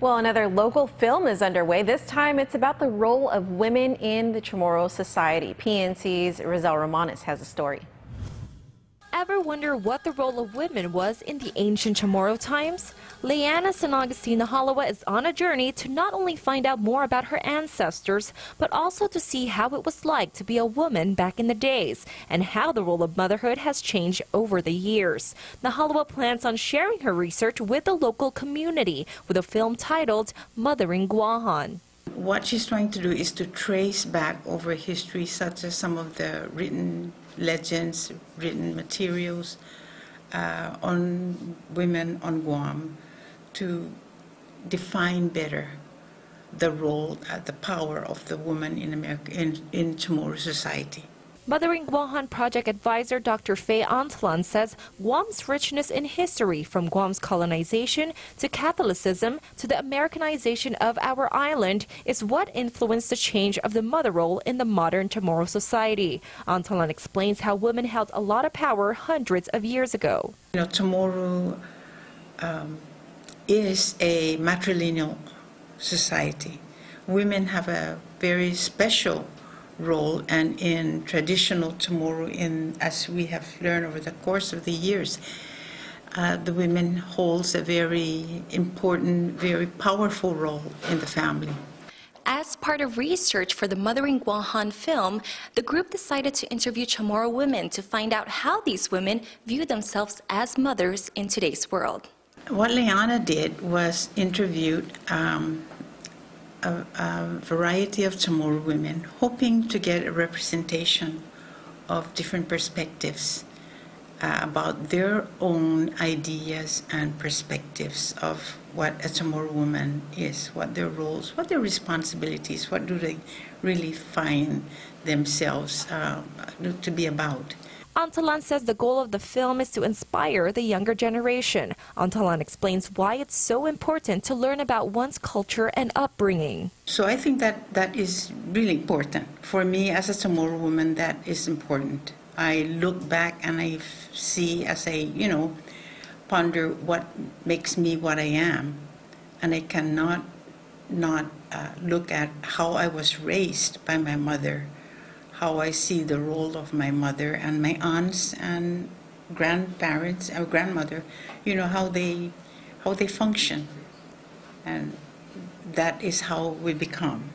Well, another local film is underway. This time it's about the role of women in the Chamorro Society. PNC's Rizal Romanes has a story. Ever wonder what the role of women was in the ancient Chamorro times? Leanna San Agustin Halawa is on a journey to not only find out more about her ancestors, but also to see how it was like to be a woman back in the days and how the role of motherhood has changed over the years. Nahalawa plans on sharing her research with the local community with a film titled Mothering Guahan. What she's trying to do is to trace back over history, such as some of the written legends, written materials uh, on women on Guam to define better the role, uh, the power of the woman in America, in, in Chamorro society. Mothering Guahan project advisor Dr. Faye Untalan says Guam's richness in history, from Guam's colonization to Catholicism to the Americanization of our island, is what influenced the change of the mother role in the modern Chamorro society. Untalan explains how women held a lot of power hundreds of years ago. You know, Chamorro um, is a matrilineal society. Women have a very special role and in traditional Chamorro, in as we have learned over the course of the years, uh, the women holds a very important, very powerful role in the family. As part of research for the Mothering Guahan film, the group decided to interview Chamorro women to find out how these women view themselves as mothers in today's world. What Leanna did was interviewed um, a, a, variety of Chamorro women, hoping to get a representation of different perspectives uh, about their own ideas and perspectives of what a Chamorro woman is, what their roles, what their responsibilities, what do they really find themselves uh, to be about. Untalan says the goal of the film is to inspire the younger generation. Untalan explains why it's so important to learn about one's culture and upbringing. So I think that that is really important. For me as a Chamorro woman, that is important. I look back and I see as I, you know, ponder what makes me what I am. And I cannot not uh, look at how I was raised by my mother how I see the role of my mother and my aunts and grandparents or grandmother, you know, how they how they function. And that is how we become.